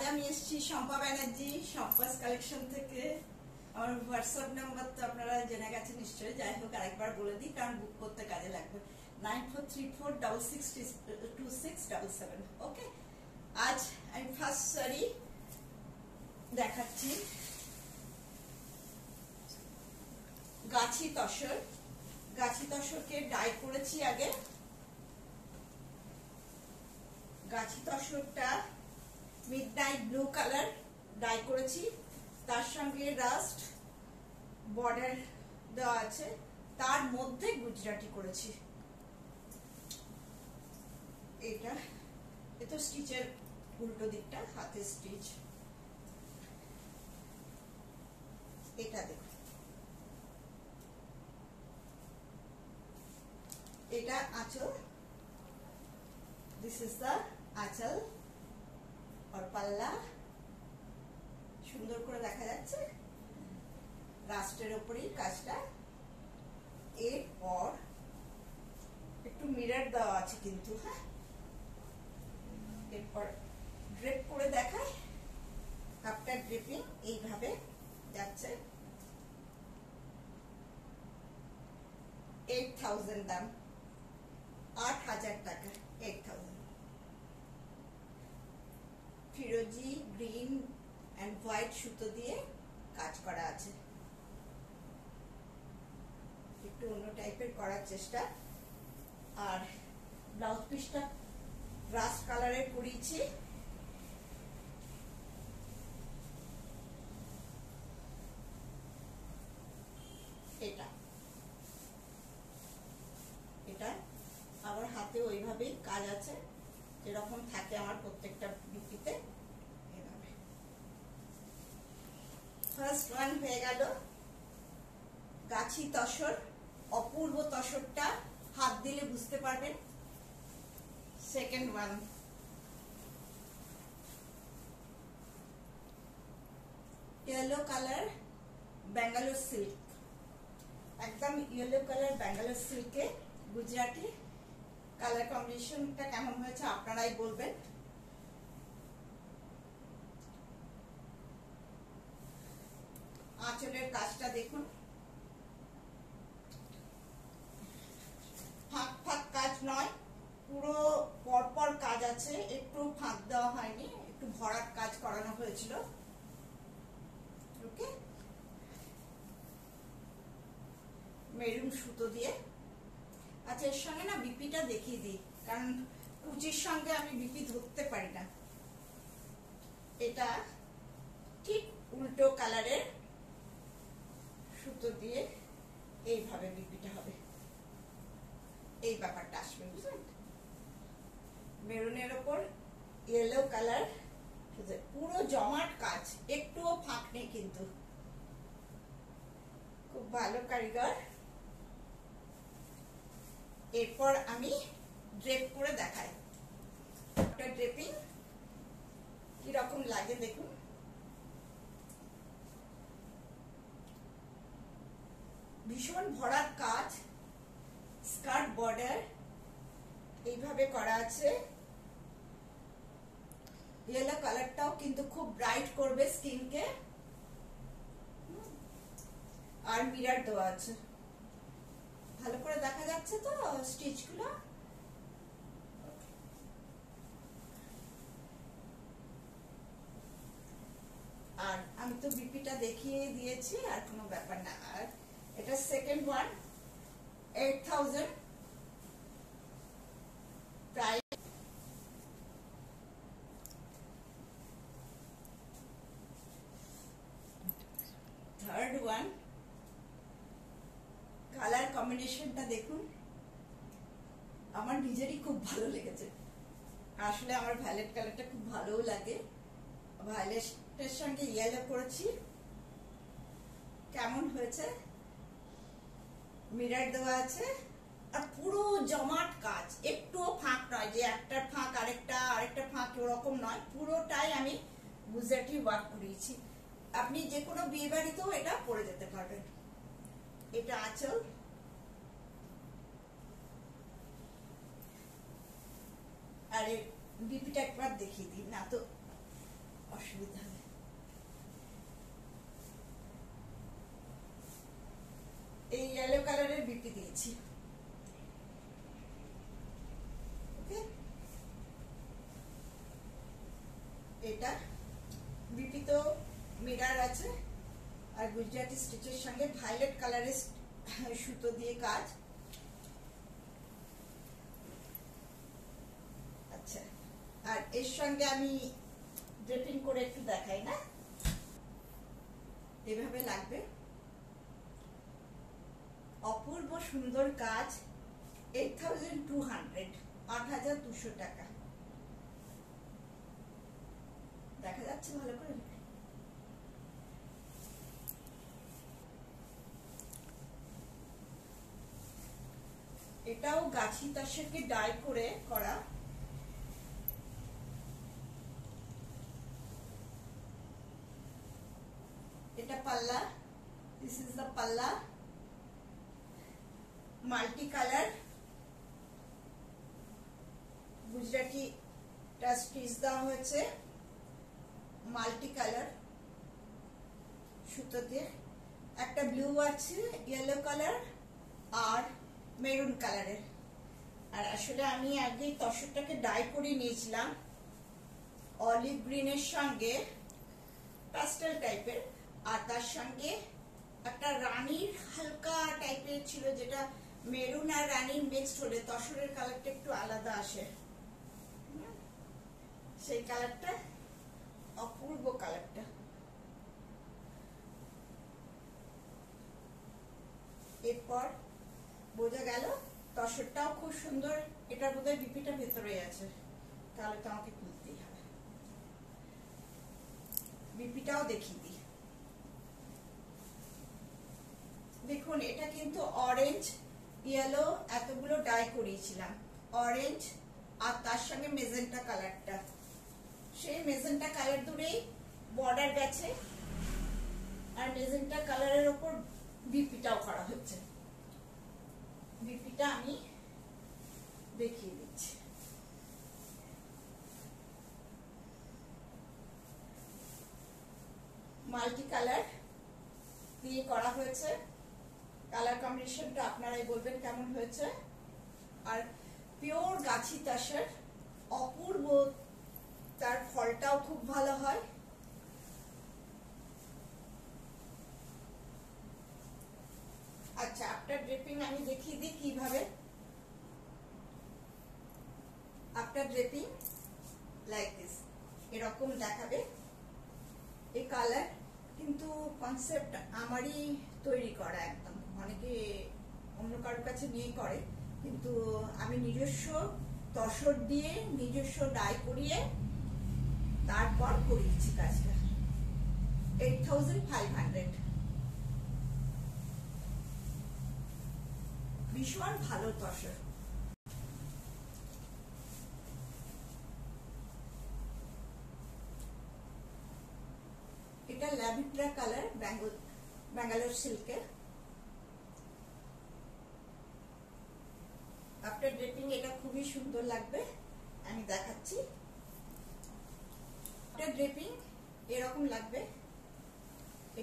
আজ আমি এসেছি শম্পা ব্যানার্জি, শম্পাস কালেকশন থেকে। আমার হোয়াটসঅ্যাপ নাম্বার তো আপনারা জেনে গেছেন নিশ্চয়ই। যাই হোক, আরেকবার বলে দিই, কারণ বুক করতে কাজে লাগবে। Nine four three four double six two six double seven okay আজ আমি ফার্স্ট শাড়ি দেখাচ্ছি। গাছি তসর। গাছি তসরকে ডাই করেছি আগে। গাছি তসরটা মিডনাইট ব্লু কালার ডাই করেছি। তার সঙ্গে রাস্ট বর্ডার দেওয়া আছে। তার মধ্যে গুজরাটি করেছি। এটা। এ স্টিচের উল্টো দিকটা, হাতে স্টিচ এটা দেখুন। এটা আঁচল। This is the aanchal. আর পাল্লা। সুন্দর করে দেখা যাচ্ছে। রাস্টের ওপরেই কাজটা। এরপর একটু মিরার দেওয়া আছে কিন্তু হ্যাঁ? এরপর ড্রেপ করে দেখায়। আফটার ড্রেপিং এইভাবে যাচ্ছে। এইট থাউজেন্ড দাম। আট হাজার টাকা এইট থাউজেন্ড ফিরোজি গ্রিন অ্যান্ড হোয়াইট সুতো দিয়ে কাজ করা আছে। একটু অন্য টাইপের করার চেষ্টা। আর ব্লাউজ পিসটা রাস্ট কালারের করিয়েছি এটা। আবার হাতে ওইভাবেই কাজ আছে। যেরকম থাকে আমার প্রত্যেকটা বিপিতে এভাবে ফার্স্ট ওয়ান হয়ে গেল গাছি তসর, অপূর্ব তসরটা হাত দিলে বুঝতে পারবেন। Second one yellow colour Bangalore silk একদম ইয়েলো কালার ব্যাঙ্গালোর সিল্কে গুজরাটি কালার কম্বিনেশনটা কেমন হয়েছে আপনারাই বলবেন। আঁচলের কাজটা দেখুন। ফাঁক ফাঁক কাজ নয়, পুরো পরপর কাজ আছে। একটু ফাঁক দেওয়া হয়নি, একটু ভরাট কাজ করানো হয়েছিল। ওকে? মেরুন সুতো দিয়ে। আচ্ছা এর সঙ্গে না বিপিটা দেখিয়ে দিই, কারণ কুচির সঙ্গে আমি বিপি ধরতে পারি না। এটা ঠিক উল্টো কালারের সুতো দিয়ে এইভাবে বিপিটা হবে। এই ব্যাপারটা আসবে, বুঝলেন? মেরুনের ওপর ইয়েলো কালার পুরো জমাট কাজ, একটুও ফাঁক নেই কিন্তু। খুব ভালো কারিগর। এরপর আমি ড্রেপ করে দেখাই। ড্রেপিং কীরকম লাগে দেখুন। ভীষণ ভরার কাজ, স্কার্ট বর্ডার, এইভাবে করা আছে। ইয়েলো কালারটাও কিন্তু খুব ব্রাইট করবে স্কিনকে। আর মিরার দেওয়া আছে। ভালো করে দেখা যাচ্ছে তো স্টিচগুলো? আর আমি তো বিপিটা দেখিয়ে দিয়েছি, আর কোনো ব্যাপার না। আর এটা second one eight thousand third one colour কম্বিনেশনটা দেখুন। আমার নিজেরই খুব ভালো লেগেছে। আসলে আমার ভ্যালেট কালারটা খুব ভালোও লাগে। ভায়োলেটের সঙ্গে ইয়েলো করেছি। কেমন হয়েছে? মিরার দেওয়া আছে আর পুরো জমাট কাজ, একটুও ফাঁক নয়, যে একটা ফাঁক, আরেকটা আরেকটা ফাঁক ওরকম নয়, পুরোটাই আমি গুজরাটি ওয়ার্ক করিয়েছি। আপনি যে কোনো বিয়ে বাড়িতেও এটা পরে যেতে পারবেন। এটা আঁচল। আরে বিপিটা একবার দেখিয়ে দিই না তো অসুবিধা নেই। এই ইয়েলো কালারের ওকে? এটা বিপি তো মিরার আছে আর গুজরাটি স্টিচের সঙ্গে ভায়োলেট কালারের সুতো দিয়ে কাজ। আচ্ছা আর এর সঙ্গে আমি ড্রেপিং করে একটু দেখাই, না? এভাবে লাগবে। অপূর্ব সুন্দর কাজ এইট থাউজেন্ড টু হান্ড্রেড আট হাজার দুশো টাকা। দেখা যাচ্ছে ভালো করে। এটাও গাছি তাসেরকে ডাই করে করা। এটা পাল্লা দিস ইজ দ্য পাল্লা। কালার গুজরাটি স্টিচ দেওয়া হয়েছে। মাল্টি কালার সুতো দিয়ে। একটা ব্লু আছে ইয়েলো কালার আর মেরুন কালারের আর আসলে আমি আগে তসরটাকে ডাই করে নিয়েছিলাম। অলিভ গ্রিনের সঙ্গে প্যাস্টেল টাইপের আর তার সঙ্গে একটা রানীর হালকা টাইপের ছিল যেটা মেরুন আর রানীর মিক্সড হলে তসরের কালারটা একটু আলাদা আসে। সেই কালারটা অপূর্ব কালারটা এরপর বোঝা গেল তসরটাও খুব সুন্দর। এটার বোধহয় বিপিটা ভেতরে আছে। তাহলে তো আমাকে খুলতেই হবে। বিপিটাও দেখিয়ে দিই। দেখুন, এটা কিন্তু অরেঞ্জ ইয়েলো এতগুলো ডাই করিয়েছিলাম। অরেঞ্জ আর তার সঙ্গে মেজেন্টা কালারটা সেই মেজেন্টা কালার দূরেই বর্ডার গেছে আর মেজেন্টা কালারের ওপর বিপিটাও করা হচ্ছে। বিপিটা আমি দেখিয়ে দিচ্ছি। মাল্টি কালার দিয়ে করা হয়েছে। কালার কম্বিনেশনটা আপনারাই বলবেন কেমন হয়েছে। আর পিওর গাছি তাসের অপূর্ব, তার ফলটাও খুব ভালো হয়। আচ্ছা আফটার ড্রেপিং আমি দেখিয়ে দিই কীভাবে। আফটার ড্রেপিং লাইক দিস এরকম দেখাবে। এই কালার কিন্তু কনসেপ্ট আমারই তৈরি করা একদম। অনেকে অন্য কারোর কাছে নিয়ে করে, কিন্তু আমি নিজস্ব তসর দিয়ে, নিজস্ব ডাই করিয়ে তারপর করিয়েছি কাজটা। এইট থাউজেন্ড ফাইভ হান্ড্রেড ভীষণ ভালো তসর। এটা ল্যাভিট্রা কালার, ব্যাঙ্গল ব্যাঙ্গালোর সিল্কের আফটার ড্রেপিং এটা খুবই সুন্দর লাগবে। আমি দেখাচ্ছি। আফটার ড্রেপিং এরকম লাগবে।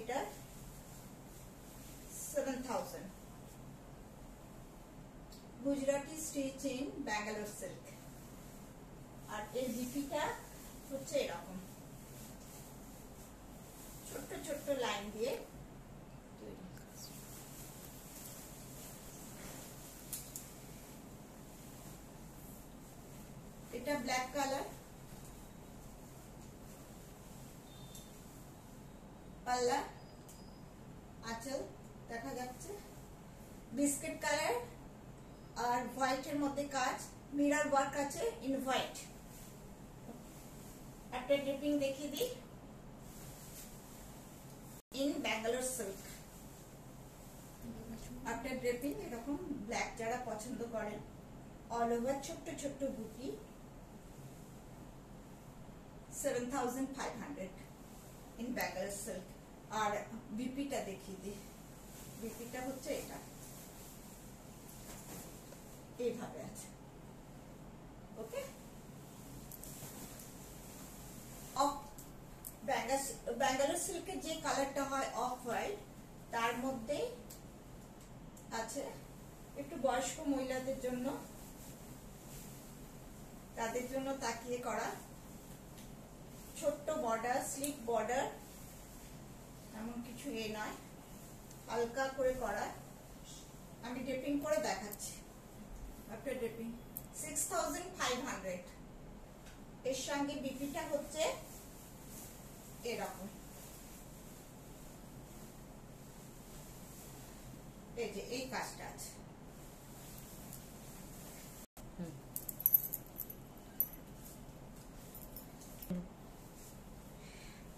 এটা seven thousand Gujarati stitch Bangalore silk. আর এই জিপিটা হচ্ছে এরকম। ছোট্ট ছোট্ট লাইন দিয়ে এটা ব্ল্যাক কালার পাল্লা, আঁচল দেখা যাচ্ছে। বিস্কিট কালার আর হোয়াইটের মধ্যে কাজ। মিরার ওয়ার্ক আছে ইন হোয়াইট একটা ডিপিং দেখিয়ে দিই। In Bangalore silk after draping এরকম ব্ল্যাক যারা পছন্দ করেন। অল ওভার ছোট্ট ছোট্ট বুটি। Seven thousand five hundred in Bangalore silk আর বিপিটা দেখিয়ে দিই বিপিটা হচ্ছে এটা। এইভাবে আছে। ওকে ব্যাঙ্গালোর সিল্কের যে কালারটা হয় অফ হোয়াইট তার মধ্যে আছে একটু বয়স্ক মহিলাদের জন্য। তাদের জন্য তাকিয়ে করা। ছোট্ট বর্ডার স্লিক বর্ডার এমন কিছু এ নয়। হালকা করে করা আমি ডেপিং করে দেখাচ্ছি। After draping six thousand five hundred এর সঙ্গে বিপিটা হচ্ছে এরকম। এই যে, এই কাজটা আছে।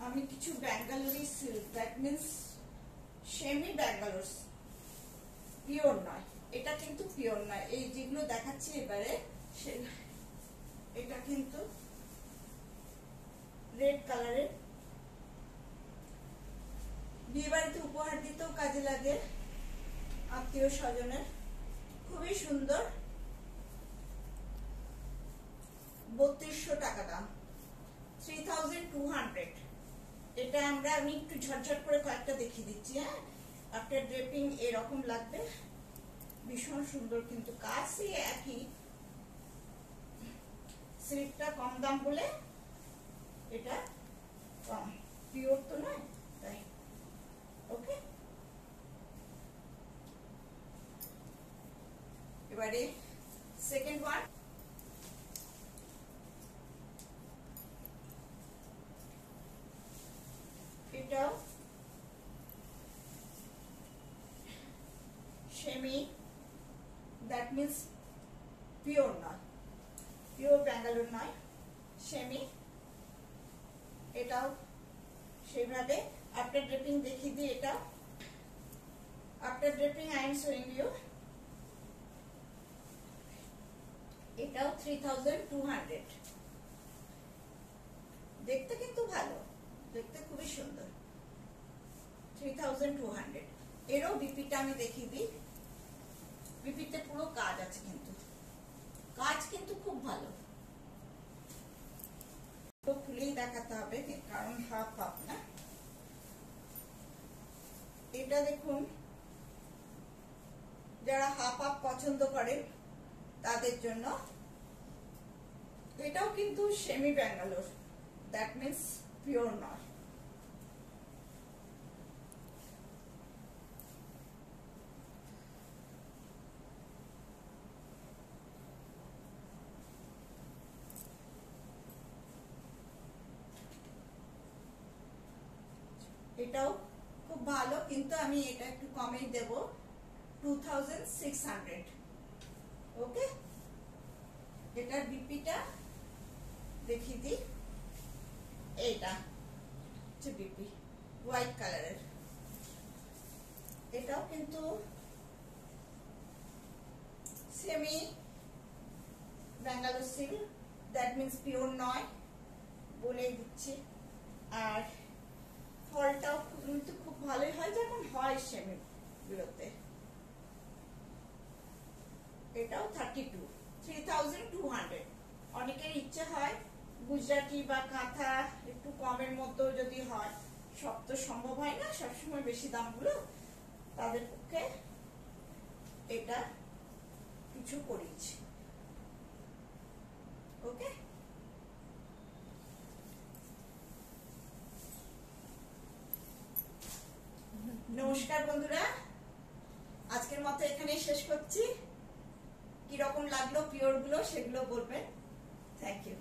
আমি কিছু Bangalori silk that means semi Bangalore pure নয়। এটা কিন্তু পিওর নয়। এই যেগুলো দেখাচ্ছি এবারে এটা কিন্তু রেড কালারের বিয়ে বাড়িতে উপহার দিতেও কাজে লাগে আত্মীয় স্বজনের। খুবই সুন্দর। বত্রিশশো টাকা দাম। থ্রি থাউজেন্ড টু হান্ড্রেড এটা আমরা আমি একটু ঝটঝট করে কয়েকটা দেখিয়ে দিচ্ছি হ্যাঁ? আফটার ড্রেপিং এরকম লাগবে। ভীষণ সুন্দর কিন্তু কাজ সেই একই। সিল্কটা কম দাম বলে এটা কম। পিওর তো নয়, তাই। ওকে? এবারে সেকেন্ড ওয়ান এটাও সেমি দ্যাট মিন্স পিওর নয় পিওর ব্যাঙ্গালোর নয় সেমি এটাও সেভাবে আফটার ড্রেপিং দেখিয়ে দিই এটা। আফটার ড্রেপিং এটাও থ্রি দেখতে কিন্তু ভালো। দেখতে খুবই সুন্দর। থ্রি থাউজেন্ড টু হান্ড্রেড এরও বিপিটা আমি দেখিয়ে দিই বিপিতে পুরো কাজ আছে কিন্তু। কাজ কিন্তু খুব ভালো তো খুলেই দেখাতে হবে কারণ হাফ হাফ না। এটা দেখুন, যারা হাফ হাফ পছন্দ করেন তাদের জন্য। এটাও কিন্তু semi Bangalore that means pure নয়। এটাও খুব ভালো, কিন্তু আমি এটা একটু কমেই দেব। টু ওকে? এটার বিপিটা দেখিয়ে দিই এইটা হচ্ছে বিপি, হোয়াইট কালারের। এটাও কিন্তু semi Bangalore silk that means pure নয় বলে দিচ্ছি। আর ফলটাও কিন্তু খুব ভালোই হয় যেমন হয় সেমি গুলোতে এটাও thirty two three thousand two hundred অনেকের ইচ্ছে হয় গুজরাটি বা কাঁথা একটু কমের মধ্যেও যদি হয়, সব তো সম্ভব হয় না, সবসময় বেশি দামগুলো তাদের পক্ষে এটা কিছু করিয়েছি ওকে নমস্কার বন্ধুরা। আজকের মতো এখানেই শেষ করছি। কীরকম লাগল পিওরগুলো সেগুলো বলবেন। Thank you